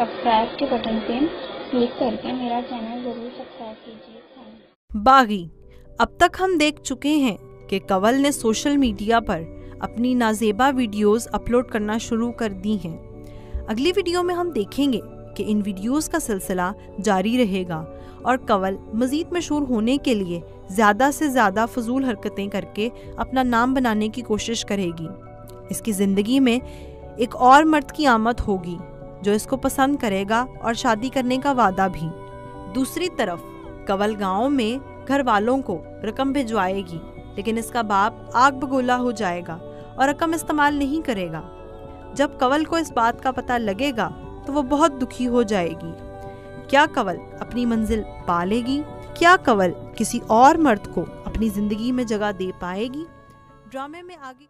Subscribe के button पे click करके मेरा चैनल ज़रूर सब्सक्राइब कीजिए। बागी, अब तक हम देख चुके हैं कि कवल ने सोशल मीडिया पर अपनी नाजेबा वीडियोस अपलोड करना शुरू कर दी हैं। अगली वीडियो में हम देखेंगे कि इन वीडियोस का सिलसिला जारी रहेगा और कवल मज़ीद मशहूर होने के लिए ज़्यादा से ज़्यादा फजूल हरकतें करके अपना नाम बनाने की कोशिश करेगी। इसकी ज़िंदगी में एक और मर्द की आमद होगी। जो इसको पसंद करेगा और शादी करने का वादा भी। दूसरी तरफ़, कवल गाँव में घर वालों को रकम भिजवाएगी, लेकिन इसका बाप आग बगोला हो जाएगा और रकम इस्तेमाल नहीं करेगा। जब कवल को इस बात का पता लगेगा तो वो बहुत दुखी हो जाएगी। क्या कवल अपनी मंजिल पा लेगी क्या कवल किसी और मर्द को अपनी ज़िंदगी में जगह दे पाएगी? ड्रामे में आगे